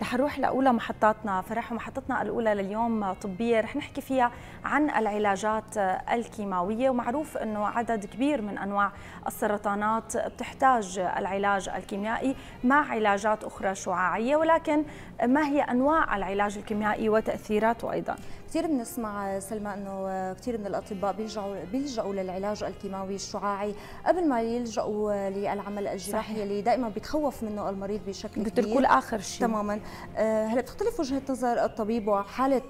رح نروح لأولى محطاتنا فرح محطتنا الأولى لليوم طبية رح نحكي فيها عن العلاجات الكيماوية. ومعروف إنه عدد كبير من أنواع السرطانات بتحتاج العلاج الكيميائي مع علاجات أخرى شعاعية. ولكن ما هي أنواع العلاج الكيميائي وتأثيراته أيضا؟ كثير بنسمع سلمى إنه كثير من الأطباء بيلجأوا بيلجأوا للعلاج الكيماوي الشعاعي قبل ما يلجأوا للعمل الجراحي اللي دائما بيتخوف منه المريض بشكل كبير. بتركوا لآخر شيء. تماما. هلأ بتختلف وجهة نظر الطبيب وحالة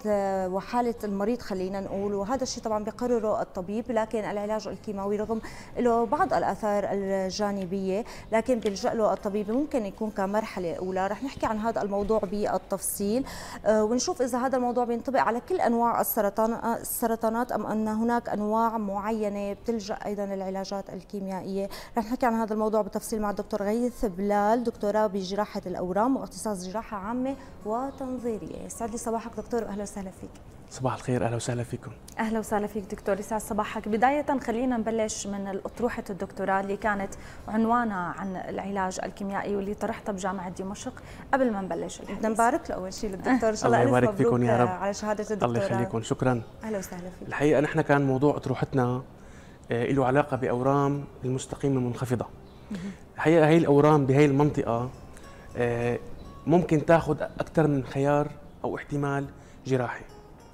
وحالة المريض خلينا نقول وهذا الشيء طبعا بيقرره الطبيب لكن العلاج الكيماوي رغم له بعض الآثار الجانبية لكن بيلجأ له الطبيب ممكن يكون كمرحلة أولى. رح نحكي عن هذا الموضوع بالتفصيل. ونشوف إذا هذا الموضوع بينطبق على كل أنواع السرطان السرطانات أم أن هناك أنواع معينة بتلجأ أيضا للعلاجات الكيميائية؟ رح نحكي عن هذا الموضوع بالتفصيل مع الدكتور غيث بلال دكتوراه بجراحة الأورام واختصاص جراحة عامة وتنظيرية. يسعد لي صباحك دكتور واهلا وسهلا فيك. صباح الخير أهلا وسهلا فيكم. أهلا وسهلا فيك دكتور يسعد صباحك. بداية خلينا نبلش من اطروحه الدكتوراه اللي كانت عنوانها عن العلاج الكيميائي واللي طرحتها بجامعة دمشق. قبل ما نبلش بدنا نبارك له أول شيء للدكتور. إن شاء الله يبارك فيكم يا رب. على شهادة الدكتوراه الله يخليكم. شكرا. أهلا وسهلا فيك. الحقيقة نحن كان موضوع أطروحتنا له علاقة بأورام المستقيم المنخفضة. الحقيقة هي الأورام بهي المنطقة ممكن تاخذ أكثر من خيار أو احتمال جراحي.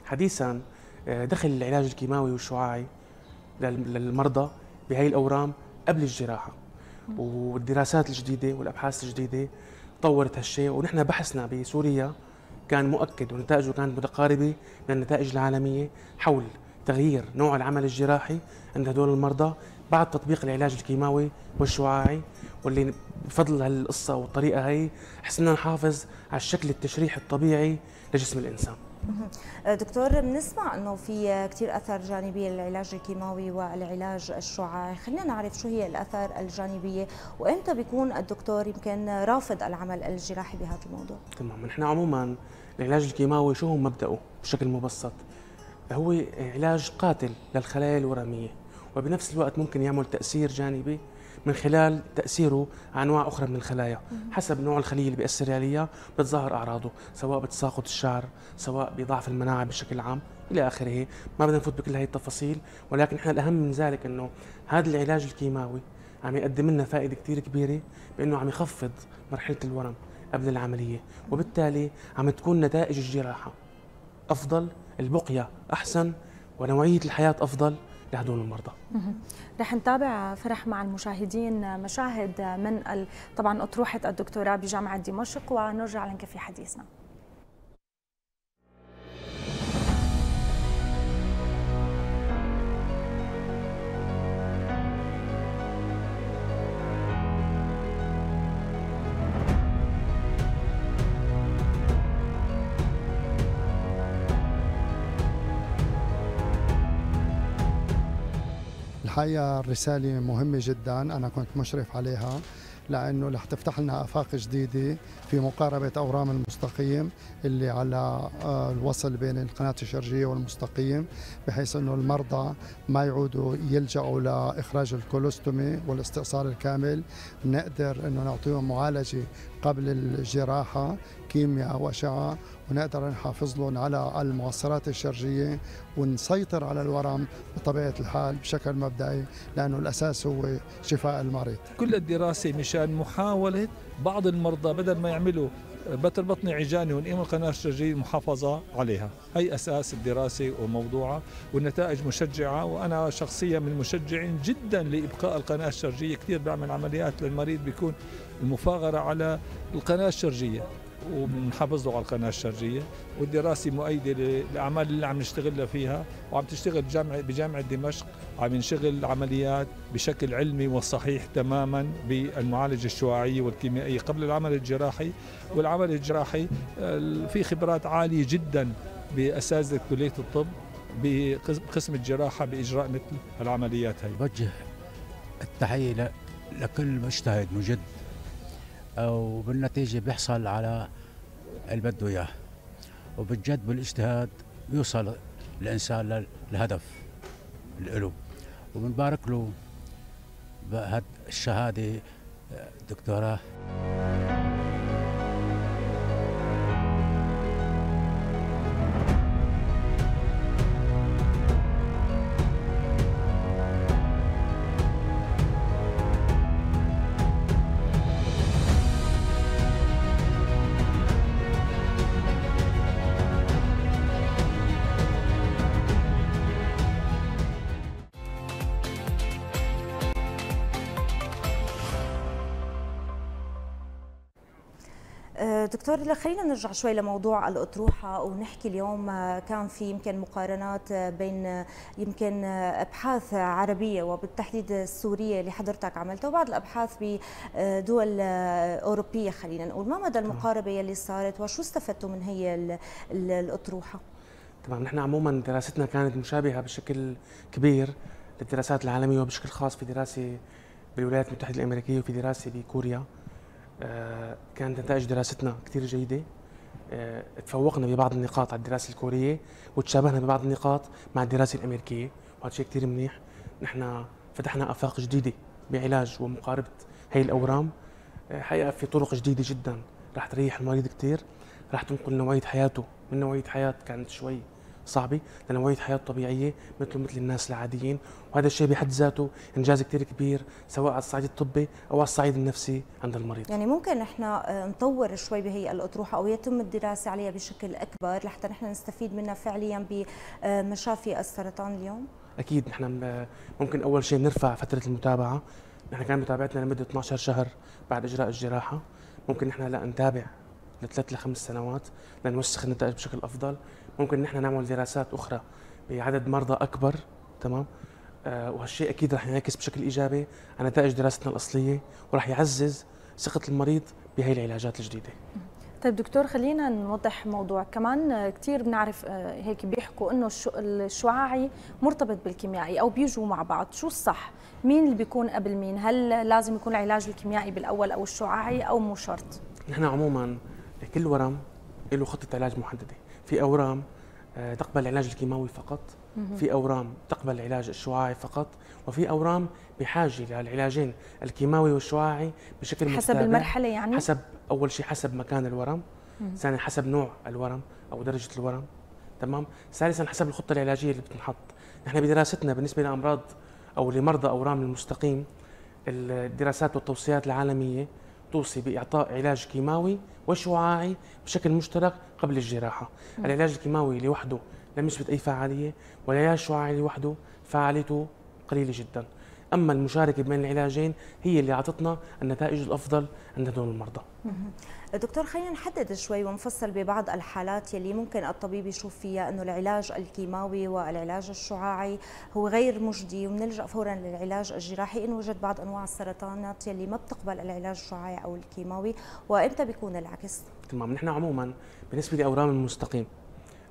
حديثا دخل العلاج الكيماوي والشعاعي للمرضى بهي الأورام قبل الجراحة والدراسات الجديدة والأبحاث الجديدة طورت هالشيء ونحن بحثنا بسوريا كان مؤكد ونتائجه كانت متقاربة من النتائج العالمية حول تغيير نوع العمل الجراحي عند هدول المرضى بعد تطبيق العلاج الكيماوي والشعاعي واللي بفضل هالقصة والطريقة هي حسنا نحافظ على الشكل التشريحي الطبيعي لجسم الإنسان. دكتور بنسمع إنه في كثير اثار جانبيه للعلاج الكيماوي والعلاج الشعاعي، خلينا نعرف شو هي الاثار الجانبية وإمتى بيكون الدكتور يمكن رافض العمل الجراحي بهذا الموضوع؟ تمام، نحن عموما العلاج الكيماوي شو هو مبدأه بشكل مبسط؟ هو علاج قاتل للخلايا الورمية وبنفس الوقت ممكن يعمل تأثير جانبي من خلال تأثيره على أنواع أخرى من الخلايا حسب نوع الخلية اللي بيأثر عليها بتظهر أعراضه سواء بتساقط الشعر سواء بضعف المناعة بشكل عام إلى آخره. ما بدنا نفوت بكل هي التفاصيل ولكن إحنا الأهم من ذلك إنه هذا العلاج الكيماوي عم يقدم لنا فائدة كثير كبيرة بإنه عم يخفض مرحلة الورم قبل العملية وبالتالي عم تكون نتائج الجراحة أفضل البقية أحسن ونوعية الحياة أفضل لهدول المرضى. رح نتابع فرح مع المشاهدين مشاهد من طبعا أطروحة الدكتوراه بجامعة دمشق ونرجع لنكفي حديثنا. الحقيقة الرسالة مهمة جدا أنا كنت مشرف عليها لأنه رح تفتح لنا آفاق جديدة في مقاربة أورام المستقيم اللي على الوصل بين القناة الشرجية والمستقيم بحيث أنه المرضى ما يعودوا يلجأوا لإخراج الكولوستومي والاستئصال الكامل. نقدر أنه نعطيهم معالجة قبل الجراحة كيمياء وأشعة ونقدر نحافظ لهم على المعصرات الشرجية ونسيطر على الورم بطبيعة الحال بشكل مبدئي لأنه الأساس هو شفاء المريض. كل الدراسة مشان محاولة بعض المرضى بدل ما يعملوا بتر بطني عجاني ونقيم القناة الشرجية المحافظة عليها. هي أساس الدراسة وموضوعها والنتائج مشجعة وأنا شخصيا من المشجعين جدا لإبقاء القناة الشرجية. كثير بعمل عمليات للمريض بيكون المفاغرة على القناة الشرجية. وبنحافظ على القناة الشرجية. والدراسة مؤيدة للاعمال اللي عم نشتغل فيها وعم تشتغل بجامعه بجامعة دمشق. عم نشغل عمليات بشكل علمي وصحيح تماما بالمعالجة الشعاعية والكيميائية قبل العمل الجراحي. والعمل الجراحي في خبرات عالية جدا باساتذه كلية الطب بقسم الجراحة بإجراء مثل العمليات هي بوجه التحية لكل مجتهد مجد. وبالنتيجة بيحصل على اللي بده إياه. وبالجد بالاجتهاد بيوصل الإنسان للهدف له وبنبارك له بهاد الشهادة دكتوراه. دكتور خلينا نرجع شوي لموضوع الأطروحة ونحكي اليوم آه، كان في يمكن مقارنات آه، بين يمكن أبحاث عربية وبالتحديد السورية اللي حضرتك عملتها وبعض الأبحاث بدول أوروبية خلينا نقول ما مدى المقاربة يلي صارت وشو استفدتوا من هي الأطروحة؟ طبعا نحن عموما دراستنا كانت مشابهة بشكل كبير للدراسات العالمية وبشكل خاص في دراسة بالولايات المتحدة الأمريكية وفي دراسة بكوريا آه، كانت نتائج دراستنا كثير جيدة. آه، تفوقنا ببعض النقاط على الدراسة الكورية وتشابهنا ببعض النقاط مع الدراسة الأمريكية. وهذا شيء كثير منيح. نحن فتحنا آفاق جديدة بعلاج ومقاربة هي الأورام. آه، حقيقة في طرق جديدة جدا. راح تريح المريض كثير راح تنقل نوعية حياته. من نوعية حياة كانت شوي صعبه لنوعيه حياة طبيعية مثل مثل الناس العاديين وهذا الشيء بحد ذاته إنجاز كثير كبير سواء على الصعيد الطبي أو على الصعيد النفسي عند المريض. يعني ممكن نحن آه، نطور شوي بهي الأطروحة أو يتم الدراسة عليها بشكل أكبر لحتى نحن نستفيد منها فعليا بمشافي السرطان اليوم؟ أكيد نحن ممكن أول شيء نرفع فترة المتابعة. نحن كان متابعتنا لمدة 12 شهر بعد إجراء الجراحة. ممكن نحن لا نتابع لثلاث لخمس سنوات لنوسخ النتائج بشكل أفضل. ممكن نحن نعمل دراسات أخرى بعدد مرضى أكبر تمام؟ آه وهالشيء أكيد رح ينعكس بشكل إيجابي على نتائج دراستنا الأصلية ورح يعزز ثقة المريض بهي العلاجات الجديدة. طيب دكتور خلينا نوضح موضوع. كمان كثير بنعرف آه، هيك بيحكوا إنه الشعاعي مرتبط بالكيميائي أو بيجوا مع بعض. شو الصح؟ مين اللي بيكون قبل مين؟ هل لازم يكون العلاج الكيميائي بالأول أو الشعاعي أو مو شرط؟ نحن عموما كل ورم له خطة علاج محددة. في أورام آه، تقبل العلاج الكيماوي فقط. في أورام تقبل العلاج الشعاعي فقط. وفي أورام بحاجة للعلاجين الكيماوي والشعاعي بشكل حسب. المرحلة يعني؟ حسب أول شيء حسب مكان الورم ثانيا حسب نوع الورم أو درجة الورم. تمام؟ ثالثا حسب الخطة العلاجية اللي بتنحط. نحن بدراستنا بالنسبة لأمراض أو لمرضى أورام المستقيم الدراسات والتوصيات العالمية توصي بإعطاء علاج كيماوي وشعاعي بشكل مشترك قبل الجراحة، م. العلاج الكيماوي لوحده لم يثبت أي فعاليه والعلاج الشعاعي لوحده فعاليته قليلة جدا. أما المشاركة بين العلاجين هي اللي أعطتنا النتائج الأفضل عند هدول المرضى. دكتور خلينا نحدد شوي ونفصل ببعض الحالات يلي ممكن الطبيب يشوف فيها إنه العلاج الكيماوي والعلاج الشعاعي هو غير مجدي وبنلجا فورا للعلاج الجراحي ان وجد بعض أنواع السرطانات يلي ما بتقبل العلاج الشعاعي أو الكيماوي وإمتى بيكون العكس؟ تمام نحن عموما بالنسبة لأورام المستقيم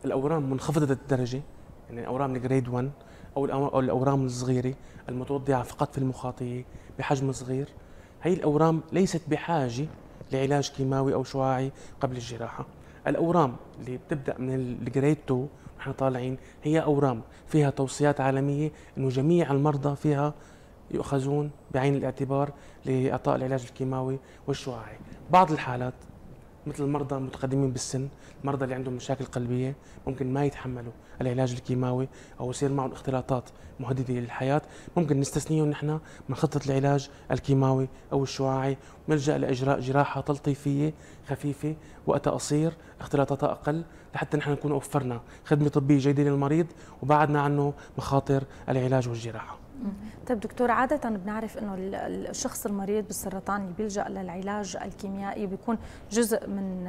الأورام منخفضة الدرجة يعني اورام ال grade 1 أو الأورام الصغيرة المتوضعة فقط في المخاطية بحجم صغير هي الأورام ليست بحاجة لعلاج كيماوي أو شعاعي قبل الجراحة. الأورام اللي بتبدأ من ال grade 2 نحن طالعين هي أورام فيها توصيات عالمية إنه جميع المرضى فيها يؤخذون بعين الاعتبار لإعطاء العلاج الكيماوي والشعاعي. بعض الحالات مثل المرضى المتقدمين بالسن المرضى اللي عندهم مشاكل قلبية ممكن ما يتحملوا العلاج الكيماوي أو يصير معهم اختلاطات مهددة للحياة. ممكن نستثنيهم نحن من خطة العلاج الكيماوي أو الشعاعي. ونلجا لإجراء جراحة تلطيفية خفيفة وقتها قصير اختلاطاتها أقل لحتى نحن نكون وفرنا خدمة طبية جيدة للمريض وبعدنا عنه مخاطر العلاج والجراحة. طيب دكتور عادة بنعرف إنه الشخص المريض بالسرطان اللي بيلجأ للعلاج الكيميائي بيكون جزء من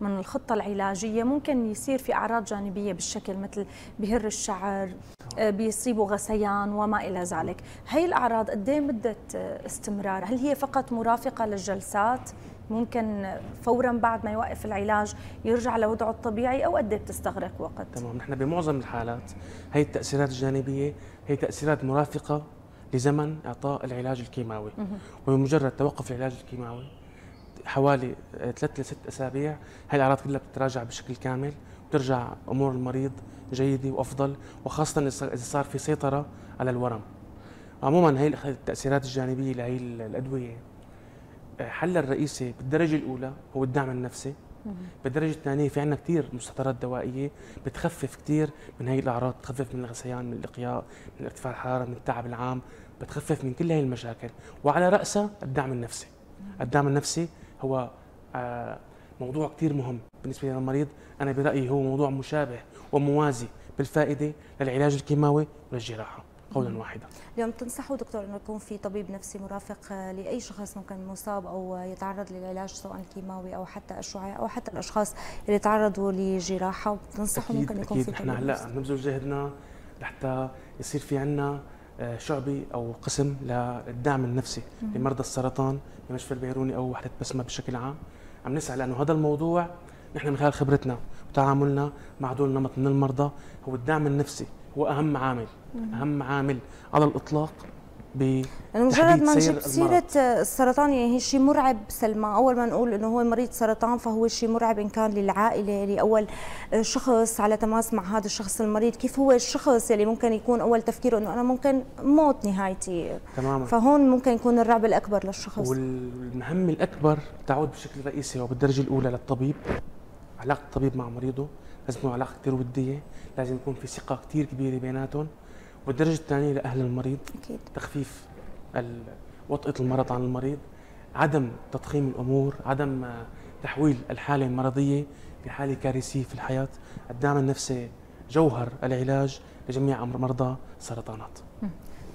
من الخطة العلاجية ممكن يصير في أعراض جانبية بالشكل مثل بهر الشعر بيصيبه غثيان وما إلى ذلك، هي الأعراض قد إيه مدة استمرار؟ هل هي فقط مرافقة للجلسات؟ ممكن فورا بعد ما يوقف العلاج يرجع لوضعه الطبيعي أو قد إيه بتستغرق وقت؟ تمام نحن بمعظم الحالات هي التأثيرات الجانبية هي تأثيرات مرافقة لزمن إعطاء العلاج الكيماوي. وبمجرد توقف العلاج الكيماوي حوالي ثلاث لست أسابيع هاي الأعراض كلها بتتراجع بشكل كامل وترجع أمور المريض جيدة وأفضل وخاصه إذا صار في سيطرة على الورم. عموما هي التأثيرات الجانبية لهي الأدوية حلها الرئيسي بالدرجة الأولى هو الدعم النفسي. بالدرجة الثانية في عندنا كثير مستحضرات دوائية بتخفف كثير من هي الأعراض بتخفف من الغثيان من الإقياء من ارتفاع الحرارة من التعب العام بتخفف من كل هي المشاكل. وعلى رأسها الدعم النفسي. الدعم النفسي هو آه، موضوع كثير مهم بالنسبة للمريض أنا برأيي هو موضوع مشابه وموازي بالفائدة للعلاج الكيماوي والجراحه قولا واحدا. اليوم تنصحوا دكتور انه يكون في طبيب نفسي مرافق لأي شخص ممكن مصاب أو يتعرض للعلاج سواء الكيماوي أو حتى الشعاع أو حتى الأشخاص اللي تعرضوا لجراحة. بتنصحوا ممكن يكون أكيد. في طبيب نحن هلا نبذل جهدنا لحتى يصير في عندنا آه، شعبي أو قسم للدعم النفسي لمرضى السرطان بمشفى البيروني أو وحدة بسمة بشكل عام. عم نسعى لأنه هذا الموضوع نحن من خلال خبرتنا وتعاملنا مع دول النمط من المرضى. هو الدعم النفسي هو أهم عامل أهم عامل على الإطلاق يعني مجرد ما نجيب سيرة السرطان يعني هي شيء مرعب سلمى. أول ما نقول إنه هو مريض سرطان فهو شيء مرعب إن كان للعائلة لأول شخص على تماس مع هذا الشخص المريض. كيف هو الشخص اللي ممكن يكون أول تفكيره إنه أنا ممكن موت نهايتي؟ تماما. فهون ممكن يكون الرعب الأكبر للشخص. والمهم الأكبر تعود بشكل رئيسي وبالدرجة الأولى للطبيب. علاقة الطبيب مع مريضه لازم تكون علاقة كثير ودية لازم يكون في ثقة كثير كبيرة بيناتهم والدرجة الثانية لأهل المريض أكيد. تخفيف وطئة المرض عن المريض عدم تضخيم الأمور عدم تحويل الحالة المرضية لحالة كارثية في الحياة. الدعم النفسي جوهر العلاج لجميع مرضى السرطانات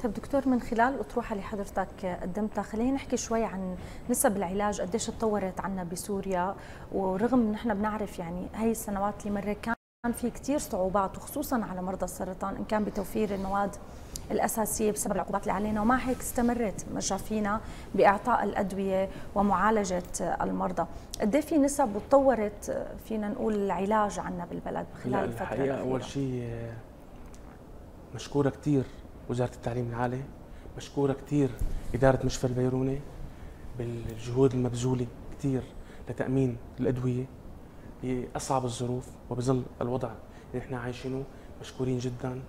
طيب دكتور من خلال الأطروحة اللي حضرتك قدمتها خلينا نحكي شوي عن نسب العلاج قديش تطورت عنا بسوريا؟ ورغم نحن بنعرف يعني هاي السنوات اللي مرت كان في كثير صعوبات وخصوصا على مرضى السرطان إن كان بتوفير المواد الأساسية بسبب العقوبات اللي علينا ومع هيك استمرت مشافينا بإعطاء الأدوية ومعالجة المرضى. قد إيه في نسب وتطورت فينا نقول العلاج عنا بالبلد خلال الفترة الحقيقة أول شيء مشكورة كثير وزارة التعليم العالي مشكورة كثير إدارة مشفى البيروني بالجهود المبذولة كثير لتأمين الأدوية بأصعب الظروف وبظل الوضع اللي إحنا عايشينه مشكورين جدا.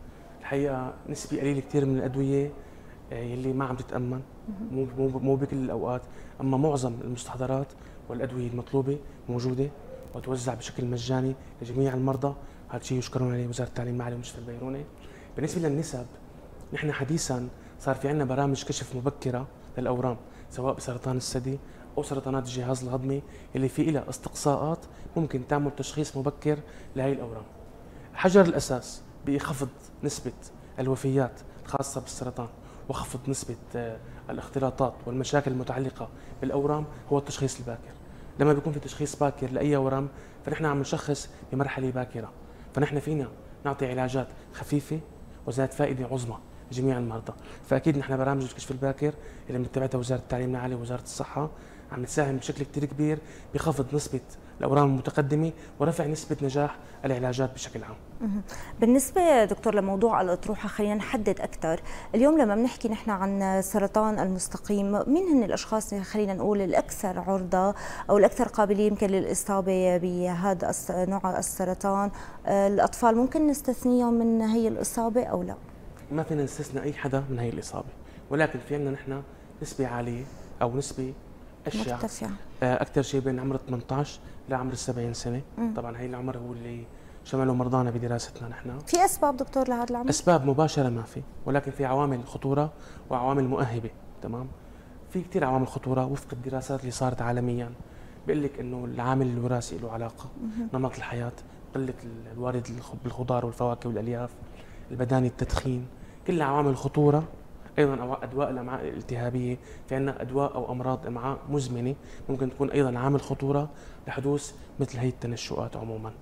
الحقيقة نسبة قليلة كثير من الأدوية آه، يلي ما عم تتأمن مو مو بكل الأوقات. أما معظم المستحضرات والأدوية المطلوبة موجودة وتوزع بشكل مجاني لجميع المرضى هذا شيء يشكرون عليه وزارة التعليم المعالي ومستشفى البيروني. بالنسبة للنسب نحن حديثا صار في عندنا برامج كشف مبكرة للأورام سواء بسرطان الثدي أو سرطانات الجهاز الهضمي اللي في لها استقصاءات ممكن تعمل تشخيص مبكر لهي الأورام. حجر الأساس بخفض نسبة الوفيات الخاصه بالسرطان وخفض نسبة آه، الاختلاطات والمشاكل المتعلقة بالأورام هو التشخيص الباكر. لما بيكون في تشخيص باكر لأي ورم فنحن عم نشخص بمرحلة باكرة. فنحن فينا نعطي علاجات خفيفة وذات فائدة عظمى. لجميع المرضى فأكيد نحن برامج الكشف الباكر اللي بنتبعها وزارة التعليم العالي ووزارة الصحة عم تساهم بشكل كثير كبير بخفض نسبة الأورام المتقدمة ورفع نسبة نجاح العلاجات بشكل عام. بالنسبة دكتور لموضوع الأطروحة خلينا نحدد أكثر، اليوم لما بنحكي نحن عن سرطان المستقيم، مين هن الأشخاص خلينا نقول الأكثر عرضة أو الأكثر قابلية يمكن للإصابة بهذا نوع السرطان؟ الأطفال ممكن نستثنيهم من هي الإصابة أو لا؟ ما فينا نستثنى أي حدا من هي الإصابة، ولكن في عندنا نحن نسبة عالية أو نسبة اشياء مرتفعه آه، أكثر شيء بين عمر 18 لعمر 70 سنة. مم. طبعا هي العمر هو اللي شمله مرضانا بدراستنا نحن. في أسباب دكتور لهذا العمر؟ أسباب مباشرة ما في ولكن في عوامل خطورة وعوامل مؤهبة. تمام؟ في كثير عوامل خطورة وفق الدراسات اللي صارت عالميا. بيقول لك إنه العامل الوراثي له علاقة. مم. نمط الحياة قلة الوارد بالخضار والفواكه والألياف. البداني التدخين كلها عوامل خطوره أيضا أدواء الأمعاء الالتهابية. في عندنا أدواء أو أمراض أمعاء مزمنة ممكن تكون أيضا عامل خطورة لحدوث مثل هي التنشؤات عموما.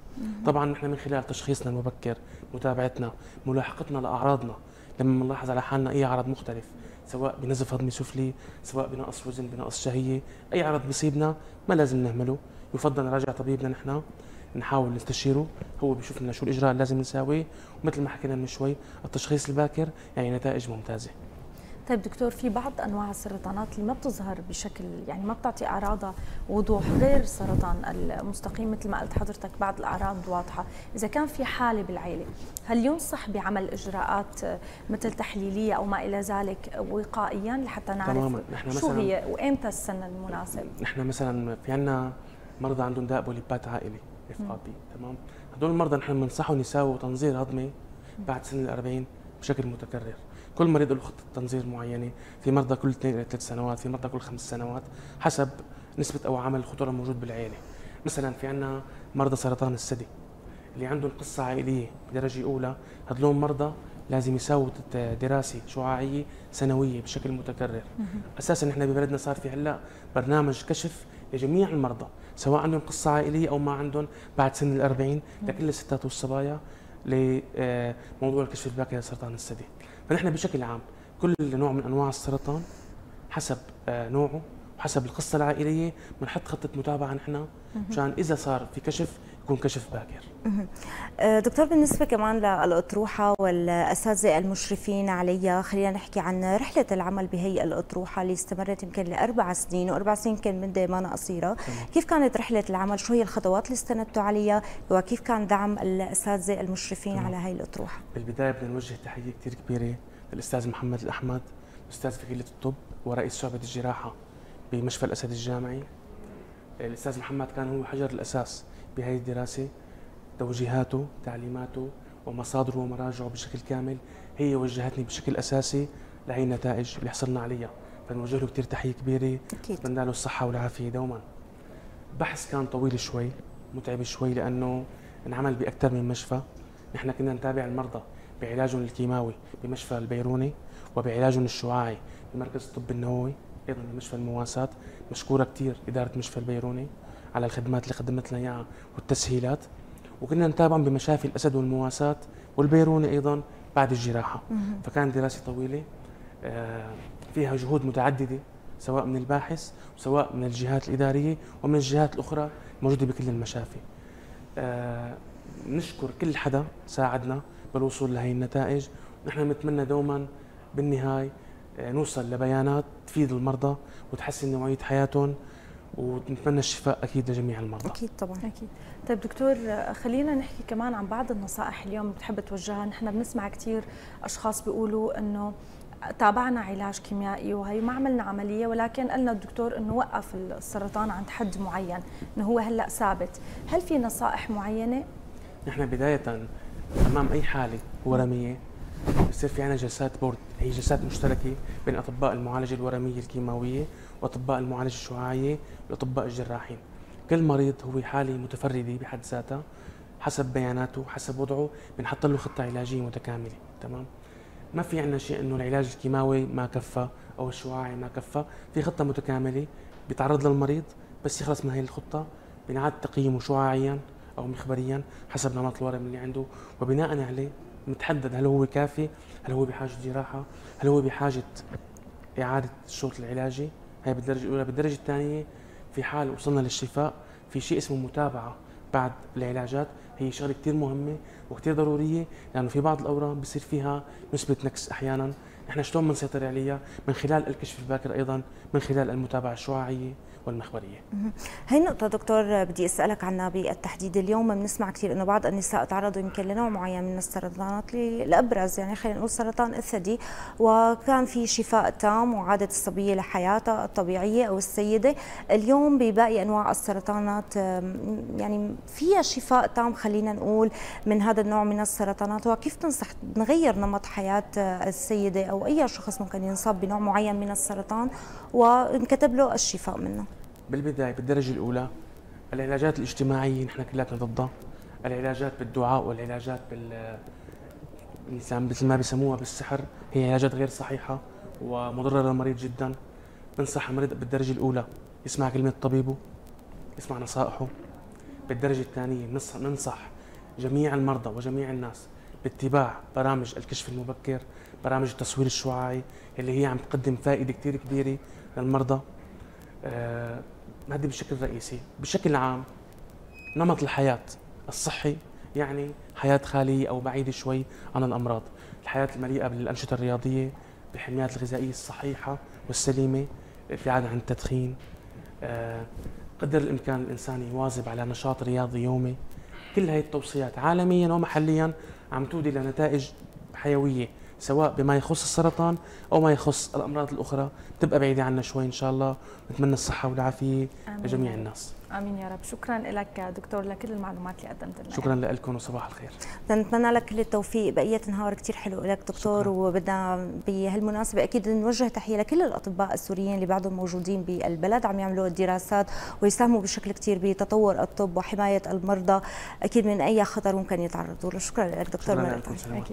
طبعا نحن من خلال تشخيصنا المبكر متابعتنا ملاحقتنا لأعراضنا لما بنلاحظ على حالنا أي عرض مختلف سواء بنزف هضمي سفلي سواء بنقص وزن بنقص شهية أي عرض بيصيبنا ما لازم نهمله. يفضل نراجع طبيبنا نحن. نحاول نستشيره. هو بيشوف لنا شو الإجراء اللي لازم نساويه ومثل ما حكينا من شوي التشخيص الباكر يعني نتائج ممتازة. طيب دكتور في بعض أنواع السرطانات اللي ما بتظهر بشكل يعني ما بتعطي اعراضها وضوح غير سرطان المستقيم مثل ما قلت حضرتك بعض الأعراض واضحة، إذا كان في حالة بالعائله هل ينصح بعمل إجراءات مثل تحليلية أو ما إلى ذلك وقائيا لحتى نعرف تماما. نحن شو هي وإمتى السن المناسب؟ نحن مثلا في عندنا مرضى عندهم داء بوليبات عائلي. FAP تمام؟ هدول المرضى نحن بننصحهم يساووا تنظير هضمي بعد سن ال 40 بشكل متكرر. كل مريض له خطة تنظير معينة في مرضى كل ثلاث سنوات في مرضى كل خمس سنوات حسب نسبة أو عامل الخطورة الموجود بالعيله مثلا في عندنا مرضى سرطان الثدي اللي عندهم قصة عائلية بدرجة أولى هدول مرضى لازم يساووا دراسة شعاعية سنوية بشكل متكرر. أساسا إحنا ببلدنا صار في هلأ برنامج كشف لجميع المرضى سواء عندهم قصة عائلية أو ما عندهم بعد سن الأربعين لكل الستات والصبايا لموضوع الكشف الباكر لسرطان الثدي. فنحن بشكل عام كل نوع من أنواع السرطان حسب آه، نوعه وحسب القصة العائلية بنحط خطة متابعة نحن مشان إذا صار في كشف يكون كشف باكر. أه، دكتور بالنسبة كمان للأطروحة والأساتذة المشرفين عليها خلينا نحكي عن رحلة العمل بهي الأطروحة اللي استمرت يمكن لأربع سنين وأربع سنين كان مده ما قصيرة، كيف كانت رحلة العمل؟ شو هي الخطوات اللي استندتوا عليها؟ وكيف كان دعم الأساتذة المشرفين على هي الأطروحة؟ بالبداية بدنا نوجه تحية كثير كبيرة للأستاذ محمد الأحمد أستاذ في كليه الطب ورئيس شعبة الجراحة بمشفى الأسد الجامعي الأستاذ محمد كان هو حجر الأساس بهذه الدراسة توجيهاته تعليماته ومصادره ومراجعه بشكل كامل هي وجهتني بشكل أساسي لهي النتائج اللي حصلنا عليها. فنوجه له كثير تحية كبيرة. أكيد. بتمنى له الصحة والعافية دوما. بحث كان طويل شوي متعب شوي لأنه انعمل بأكثر من مشفى. نحن كنا نتابع المرضى بعلاجهم الكيماوي بمشفى البيروني وبعلاجهم الشعاعي بمركز الطب النووي أيضا بمشفى المواساة. مشكورة كثير إدارة مشفى البيروني. على الخدمات اللي قدمت لنا إياها والتسهيلات. وكنا نتابعهم بمشافي الأسد والمواساة والبيروني أيضا بعد الجراحة. فكانت دراسة طويلة آه، فيها جهود متعددة سواء من الباحث وسواء من الجهات الإدارية ومن الجهات الأخرى موجودة بكل المشافي. آه، نشكر كل حدا ساعدنا بالوصول لهي النتائج، نحن بنتمنى دوما بالنهاية آه، نوصل لبيانات تفيد المرضى وتحسن نوعية حياتهم. ونتمنى الشفاء أكيد لجميع المرضى. أكيد طبعا. أكيد. طيب دكتور خلينا نحكي كمان عن بعض النصائح اليوم بتحب توجهها. نحن بنسمع كثير أشخاص بيقولوا إنه تابعنا علاج كيميائي وهي ما عملنا عملية ولكن قالنا الدكتور إنه وقف السرطان عند حد معين إنه هو هلأ ثابت. هل في نصائح معينة؟ نحن بداية أمام أي حالة ورمية بصير في عندنا جلسات بورد هي جلسات مشتركة بين اطباء المعالجة الورمية الكيماوية وأطباء المعالجة الشعاعية والاطباء الجراحين. كل مريض هو حالة متفردة بحد ذاتها حسب بياناته حسب وضعه بنحط له خطة علاجية متكاملة تمام؟ ما في عندنا شيء إنه العلاج الكيماوي ما كفى أو الشعاعي ما كفى في خطة متكاملة بيتعرض للمريض بس يخلص من هي الخطة بنعاد تقييمه شعاعيا أو مخبريا حسب نمط الورم اللي عنده وبناء عليه متحدد هل هو كافي هل هو بحاجة جراحة هل هو بحاجة إعادة الشوط العلاجي هي بالدرجة الأولى. بالدرجة الثانية في حال وصلنا للشفاء في شيء اسمه متابعة بعد العلاجات. هي شغلة كثير مهمة وكثير ضرورية لأنه في بعض الأورام بصير فيها نسبة نكس أحيانا. نحن شلون بنسيطر عليها؟ من خلال الكشف الباكر أيضا من خلال المتابعة الشعاعية. والمخبريه. هي النقطة دكتور بدي أسألك عنها بالتحديد، اليوم. بنسمع كثير إنه بعض النساء تعرضوا يمكن لنوع معين من السرطانات الابرز يعني خلينا نقول سرطان الثدي. وكان في شفاء تام وعادت الصبية لحياتها الطبيعية أو السيدة، اليوم بباقي أنواع السرطانات يعني فيها شفاء تام خلينا نقول من هذا النوع من السرطانات؟ وكيف تنصح نغير نمط حياة السيدة أو أي شخص ممكن ينصاب بنوع معين من السرطان وانكتب له الشفاء منه؟ بالبداية بالدرجة الأولى العلاجات الاجتماعية نحن كلاتنا ضدها. العلاجات بالدعاء والعلاجات بال مثل ما بيسموها بالسحر هي علاجات غير صحيحة ومضرة للمريض جدا. بنصح المريض بالدرجة الأولى يسمع كلمة طبيبه يسمع نصائحه. بالدرجة الثانية ننصح جميع المرضى وجميع الناس باتباع برامج الكشف المبكر برامج التصوير الشعاعي اللي هي عم تقدم فائدة كثير كبيرة للمرضى. هذه بشكل رئيسي بشكل عام نمط الحياة الصحي يعني حياة خالية أو بعيدة شوي عن الأمراض. الحياة المليئة بالأنشطة الرياضية بالحميات الغذائية الصحيحة والسليمة الابتعاد عن التدخين آه قدر الإمكان الإنسان يواظب على نشاط رياضي يومي. كل هذه التوصيات عالميا ومحليا عم تودي لنتائج حيوية. سواء بما يخص السرطان أو ما يخص الأمراض الأخرى تبقى بعيدة عنا شوي إن شاء الله. نتمنى الصحة والعافية لجميع الناس. آمين يا رب. شكرا لك دكتور لكل المعلومات اللي قدمت لنا. شكرا لكم وصباح الخير. نتمنى لك كل التوفيق بقية نهار كثير حلو لك دكتور شكرا. وبدنا بهالمناسبة أكيد نوجه تحية لكل الأطباء السوريين اللي بعدهم موجودين بالبلد. عم يعملوا الدراسات ويساهموا بشكل كثير بتطور الطب وحماية المرضى. أكيد من أي خطر ممكن يتعرضوا له. شكرا لك دكتور شكرا لك